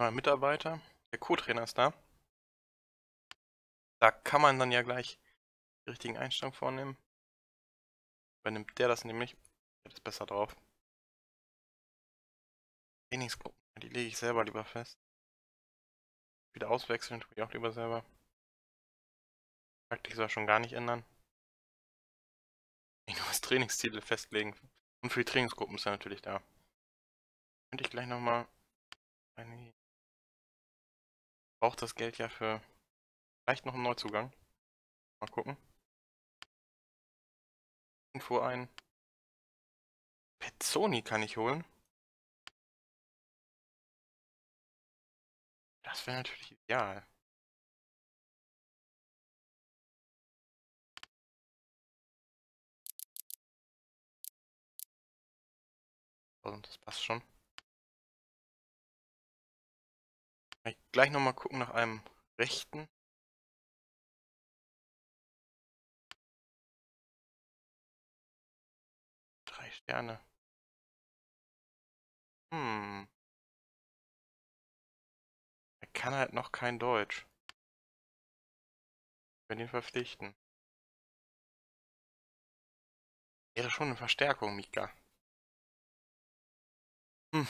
Neuer Mitarbeiter. Der Co-Trainer ist da. Da kann man dann ja gleich die richtigen Einstellungen vornehmen. Übernimmt der das nämlich. Der ist besser drauf. Trainingsgruppen, die lege ich selber lieber fest. Wieder auswechseln tue ich auch lieber selber. Taktik soll schon gar nicht ändern. Ich das Trainingsziele festlegen. Und für die Trainingsgruppen ist er natürlich da. Könnte ich gleich nochmal eine braucht das Geld ja für vielleicht noch einen Neuzugang. Mal gucken. Info ein. Pezzoni kann ich holen. Das wäre natürlich ideal. Und das passt schon. Ich gleich nochmal gucken nach einem rechten. Drei Sterne. Hm. Er kann halt noch kein Deutsch. Ich werde ihn verpflichten. Wäre schon eine Verstärkung, Mika. Hm.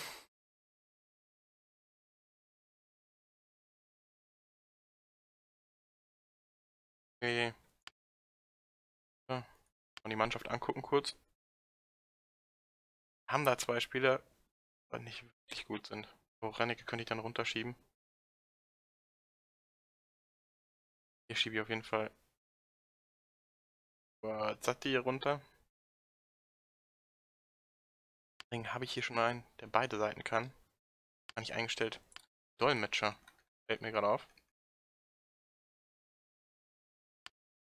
Okay. So. Mal die Mannschaft angucken kurz. Haben da zwei Spieler, die nicht wirklich gut sind. So, Rennecke könnte ich dann runterschieben. Hier schiebe ich auf jeden Fall Zatti hier runter. Deswegen habe ich hier schon einen, der beide Seiten kann. Kann ich eingestellt. Dolmetscher. Fällt mir gerade auf.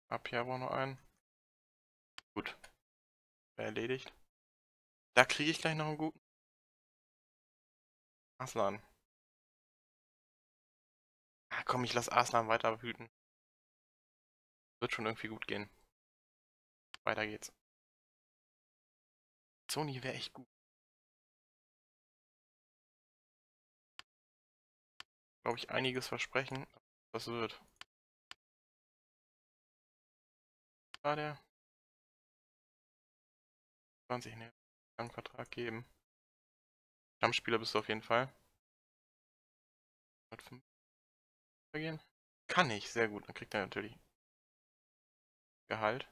Hab hier aber noch einen. Gut. Erledigt. Da kriege ich gleich noch einen guten. Aslan. Ah, komm, ich lass Aslan weiter wüten. Wird schon irgendwie gut gehen. Weiter geht's. Sony wäre echt gut. Glaube ich einiges versprechen. Was wird. War der? 20, ne, langen Vertrag geben. Stammspieler bist du auf jeden Fall. 105 vergehen? Kann ich, sehr gut. Dann kriegt er natürlich Gehalt.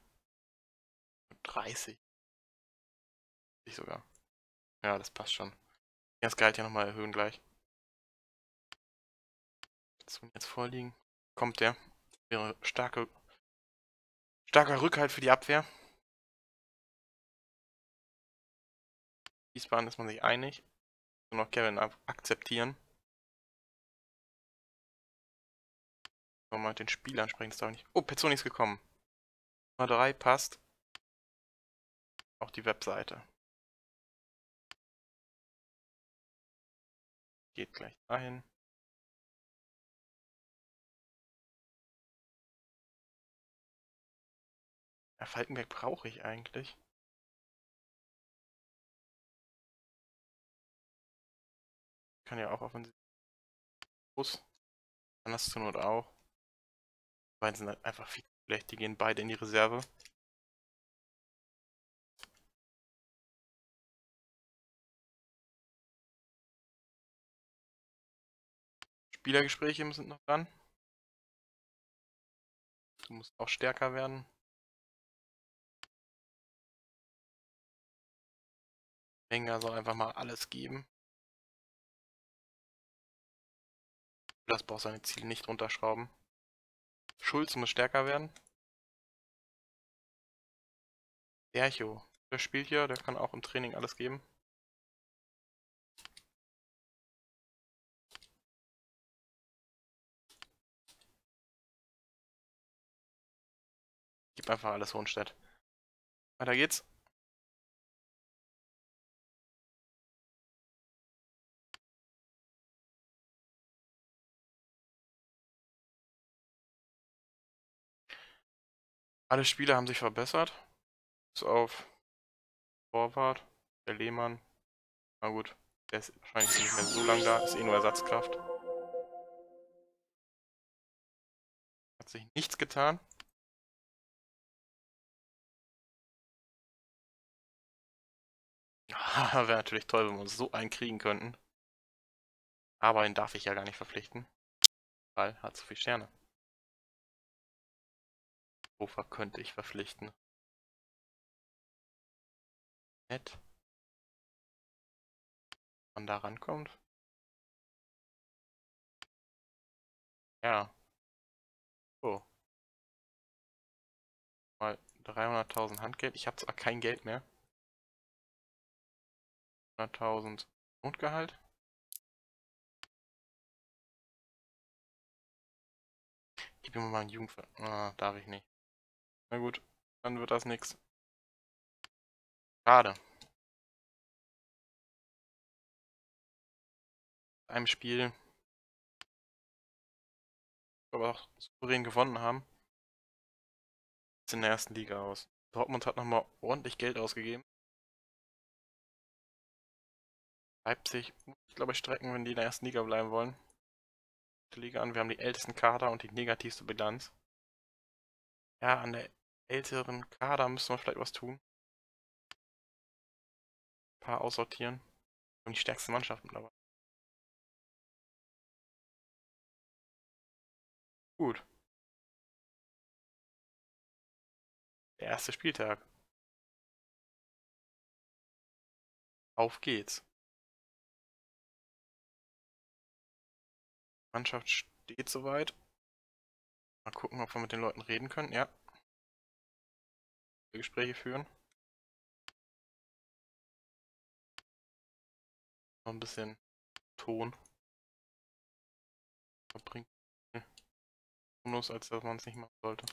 30. Ich sogar. Ja, das passt schon. Das Gehalt ja nochmal erhöhen gleich. Jetzt vorliegen. Kommt der. Wäre starke Starker Rückhalt für die Abwehr. Wiesbaden ist man sich einig. Nur noch Kevin akzeptieren. Mal den Spiel ansprechen, das darf nicht. Oh, Pezzoni ist gekommen. Nummer 3 passt. Auch die Webseite. Geht gleich dahin. Ja, Falkenberg brauche ich eigentlich. Kann ja auch auf den Bus. Kann das zur Not auch. Die beiden sind halt einfach viel schlecht. Die gehen beide in die Reserve. Spielergespräche sind noch dran. Du musst auch stärker werden. Wenger soll einfach mal alles geben. Das braucht seine Ziele nicht runterschrauben. Schulz muss stärker werden. Ercho, der spielt ja, der kann auch im Training alles geben. Gib einfach alles Hohenstedt. Weiter geht's. Alle Spieler haben sich verbessert. Bis auf Vorwart, der Lehmann. Na gut, der ist wahrscheinlich nicht mehr so lang da, ist eh nur Ersatzkraft. Hat sich nichts getan. Wäre natürlich toll, wenn wir uns so einen kriegen könnten. Aber ihn darf ich ja gar nicht verpflichten, weil er hat zu viele Sterne. Hofer könnte ich verpflichten. Nett. Man da rankommt. Ja. So. Mal 300.000 Handgeld. Ich habe zwar kein Geld mehr. 100.000 Grundgehalt. Gib mir mal einen Jugendver... Ah, darf ich nicht. Na gut, dann wird das nix. Schade. Einem Spiel aber auch souverän gewonnen haben. Ist in der ersten Liga aus. Dortmund hat nochmal ordentlich Geld ausgegeben. Leipzig muss ich glaube ich strecken, wenn die in der ersten Liga bleiben wollen. Liga an, wir haben die ältesten Kader und die negativste Bilanz. Ja, an der älteren Kader müssen wir vielleicht was tun. Ein paar aussortieren. Und die stärkste Mannschaft mittlerweile. Gut. Der erste Spieltag. Auf geht's. Mannschaft steht soweit. Mal gucken, ob wir mit den Leuten reden können. Ja. Gespräche führen. Noch ein bisschen Ton. Verbringt Bonus, als dass man es nicht machen sollte.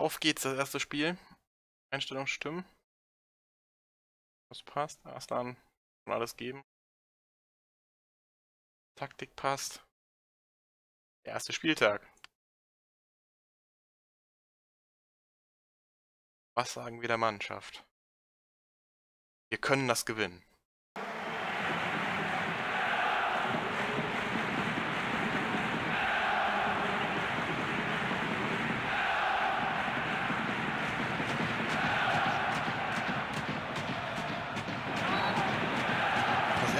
Auf geht's, das erste Spiel. Einstellung stimmen. Das passt. Aslan kann alles geben. Taktik passt. Der erste Spieltag. Was sagen wir der Mannschaft? Wir können das gewinnen.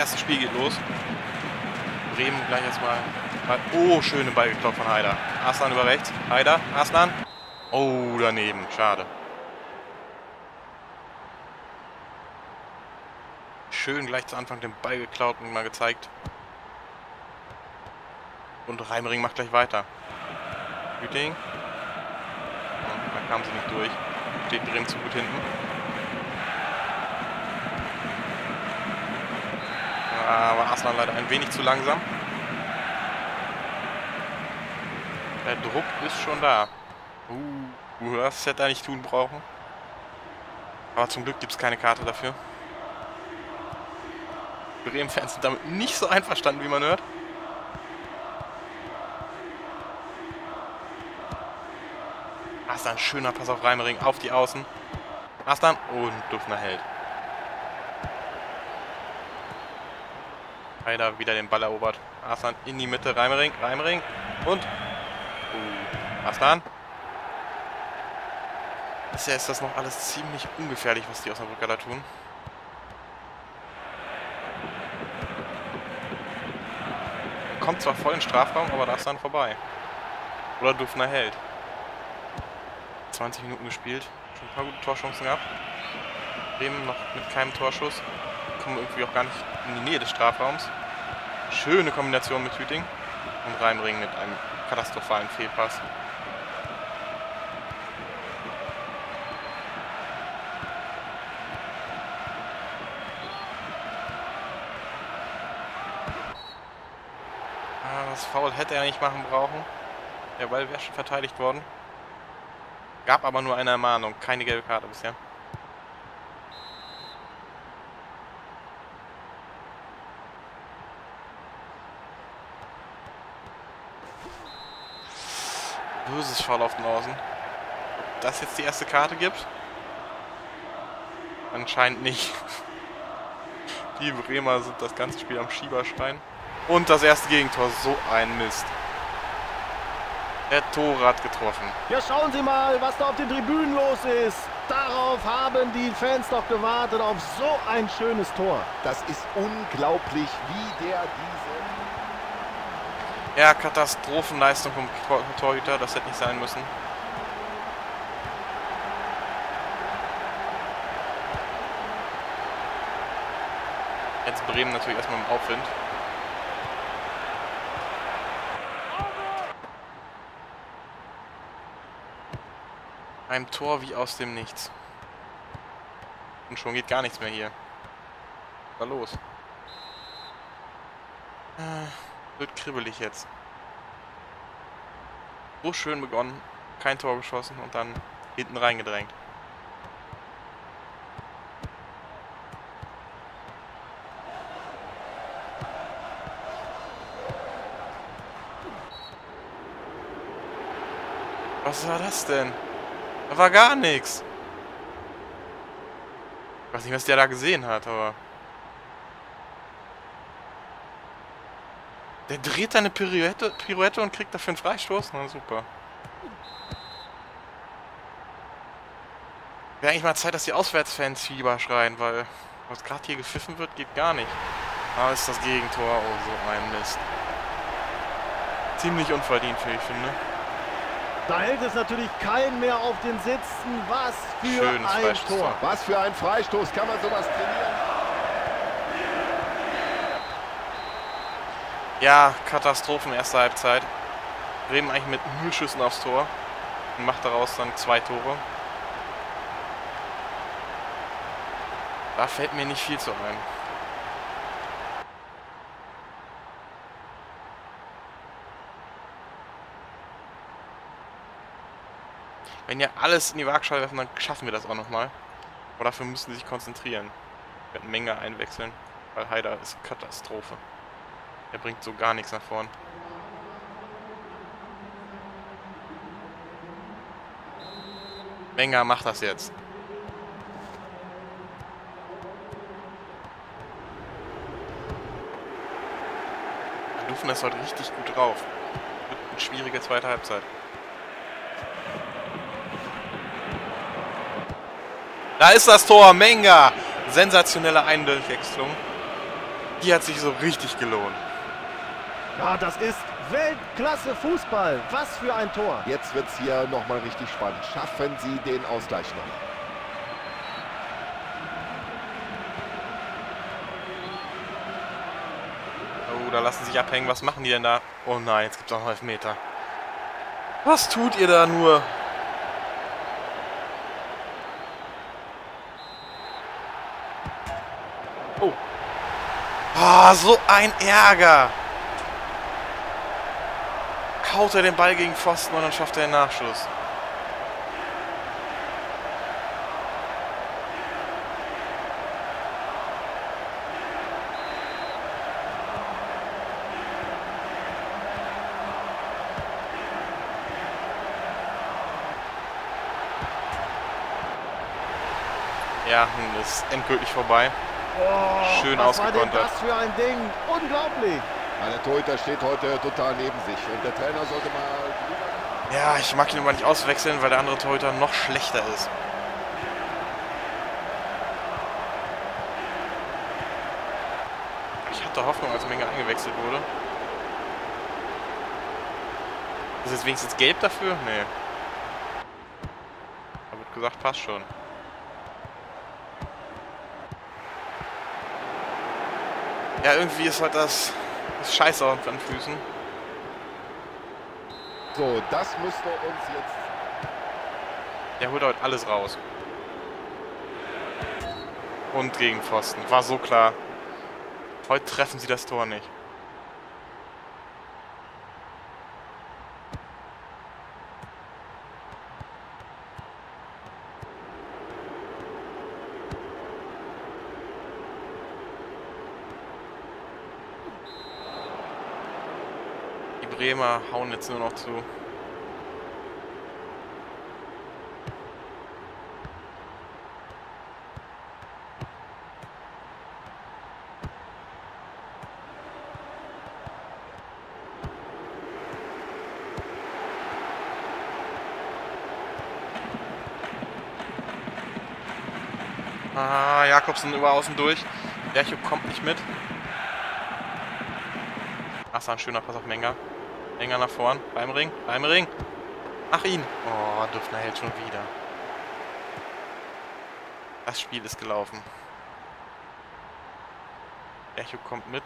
Erste Spiel geht los. Bremen gleich erstmal. Oh, schöne Ball geklopft von Haider. Aslan über rechts. Haider, Aslan. Oh, daneben. Schade. Schön gleich zu Anfang den Ball geklaut und mal gezeigt. Und Reimering macht gleich weiter. Hüting. Da kam sie nicht durch. Steht Bremen zu gut hinten. Aber Aslan leider ein wenig zu langsam. Der Druck ist schon da. Uh, das hätte er nicht tun brauchen. Aber zum Glück gibt es keine Karte dafür. Bremen-Fans sind damit nicht so einverstanden, wie man hört. Aslan, schöner Pass auf Reimering, auf die Außen. Aslan und Duffner hält. Heider wieder den Ball erobert. Aslan in die Mitte, Reimering, Reimering und... Uh, Aslan. Bisher ist das noch alles ziemlich ungefährlich, was die Osnabrücker da tun. Kommt zwar voll in den Strafraum, aber da ist dann vorbei. Oder Dufner hält. 20 Minuten gespielt. Schon ein paar gute Torchancen gehabt. Bremen noch mit keinem Torschuss. Kommen irgendwie auch gar nicht in die Nähe des Strafraums. Schöne Kombination mit Hüting und reinbringen mit einem katastrophalen Fehlpass. Ah, das Foul hätte er nicht machen brauchen. Der Ball wäre schon verteidigt worden. Gab aber nur eine Ermahnung, keine gelbe Karte bisher. Böses Foul auf den Außen. Ob das jetzt die erste Karte gibt? Anscheinend nicht. Die Bremer sind das ganze Spiel am Schieberschrein. Und das erste Gegentor, so ein Mist. Der Tore hat getroffen. Ja, schauen Sie mal, was da auf den Tribünen los ist. Darauf haben die Fans doch gewartet, auf so ein schönes Tor. Das ist unglaublich, wie der diese... Ja, Katastrophenleistung vom Torhüter, das hätte nicht sein müssen. Jetzt Bremen natürlich erstmal im Aufwind. Ein Tor wie aus dem Nichts. Und schon geht gar nichts mehr hier. Was da los? Äh, wird kribbelig jetzt. So schön begonnen, kein Tor geschossen und dann hinten reingedrängt. Was war das denn? Da war gar nichts. Ich weiß nicht, was der da gesehen hat, aber... Der dreht eine Pirouette, Pirouette und kriegt dafür einen Freistoß? Na super. Wäre eigentlich mal Zeit, dass die Auswärtsfans Fieber schreien, weil was gerade hier gepfiffen wird, geht gar nicht. Ah, ist das Gegentor. Oh, so ein Mist. Ziemlich unverdient, wie ich finde. Da hält es natürlich keinen mehr auf den Sitzen. Was für Schönes ein Freistoß. Tor. Was für ein Freistoß, kann man sowas trainieren? Ja, Katastrophen erste Halbzeit. Bremen eigentlich mit null Schüssen aufs Tor und macht daraus dann zwei Tore. Da fällt mir nicht viel zu ein. Wenn wir alles in die Waagschale werfen, dann schaffen wir das auch nochmal. Aber dafür müssen sie sich konzentrieren. Wir werden Menge einwechseln, weil Haider ist Katastrophe. Er bringt so gar nichts nach vorn. Wenger macht das jetzt. Lufen ist heute richtig gut drauf. Eine schwierige zweite Halbzeit. Da ist das Tor, Menga! Sensationelle Einwechslung. Die hat sich so richtig gelohnt. Ja, das ist Weltklasse Fußball. Was für ein Tor. Jetzt wird es hier nochmal richtig spannend. Schaffen Sie den Ausgleich noch? Oh, da lassen sich abhängen. Was machen die denn da? Oh nein, jetzt gibt es auch noch Elfmeter. Was tut ihr da nur? Oh. Ah, so ein Ärger. Haut er den Ball gegen Pfosten und dann schafft er den Nachschuss. Ja, ist endgültig vorbei. Oh, Schön was war denn ausgekontert. das für ein Ding? Unglaublich. Der Torhüter steht heute total neben sich. Und der Trainer sollte mal... Ja, ich mag ihn aber nicht auswechseln, weil der andere Torhüter noch schlechter ist. Ich hatte Hoffnung, als Menge eingewechselt wurde. Ist jetzt wenigstens gelb dafür? Nee. Da wird gesagt, passt schon. Ja, irgendwie ist halt das, das Scheiße auf den Füßen. So, das müsste uns jetzt... Der holt heute alles raus. Und gegen Pfosten. War so klar. Heute treffen sie das Tor nicht. Bremer hauen jetzt nur noch zu. Ah, Jakobsen über außen durch. Jakob kommt nicht mit. Ach, so ein schöner Pass auf Menger. Menger nach vorn. Beim Ring. Beim Ring. Ach ihn. Oh, Dufner hält schon wieder. Das Spiel ist gelaufen. Echo kommt mit.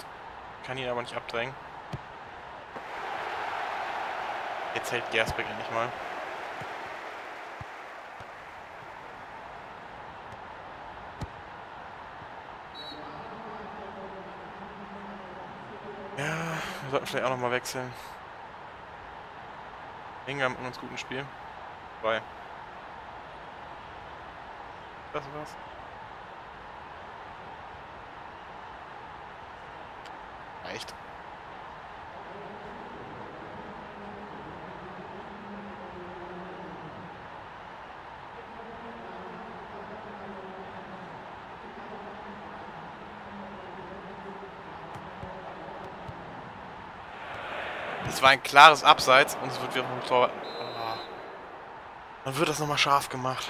Kann ihn aber nicht abdrängen. Jetzt hält Gersbeck endlich mal. Ja, wir sollten vielleicht auch nochmal wechseln. Ingram in uns guten Spiel. Bei. Das war's. Reicht. Es war ein klares Abseits und es wird wieder vom Tor. Oh. Dann wird das nochmal scharf gemacht.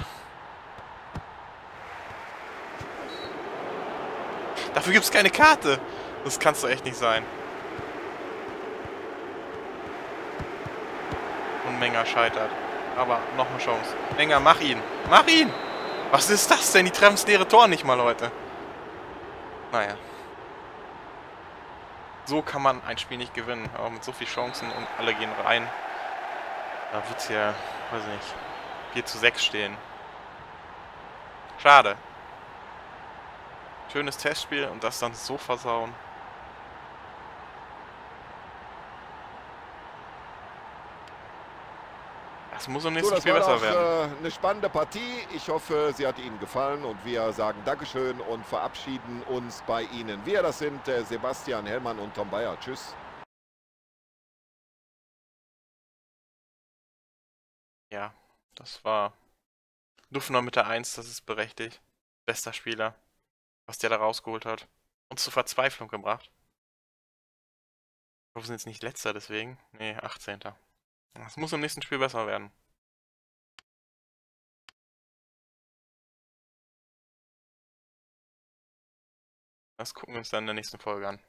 Dafür gibt es keine Karte. Das kannst du echt nicht sein. Und Menger scheitert. Aber noch eine Chance. Menger, mach ihn. Mach ihn! Was ist das denn? Die treffen das leere Tor nicht mal, Leute. Naja. So kann man ein Spiel nicht gewinnen. Aber mit so vielen Chancen und alle gehen rein. Da wird es ja, weiß ich nicht, 4 zu 6 stehen. Schade. Schönes Testspiel und das dann so versauen. Das muss im nächsten So, Spiel besser doch, werden. äh, eine spannende Partie. Ich hoffe, sie hat Ihnen gefallen und wir sagen Dankeschön und verabschieden uns bei Ihnen. Wir, das sind äh, Sebastian Hellmann und Tom Bayer. Tschüss. Ja, das war Dufner mit der 1, das ist berechtigt. Bester Spieler, was der da rausgeholt hat. Uns zur Verzweiflung gebracht. Ich hoffe, wir sind jetzt nicht letzter deswegen. Nee, 18. Das muss im nächsten Spiel besser werden. Das gucken wir uns dann in der nächsten Folge an.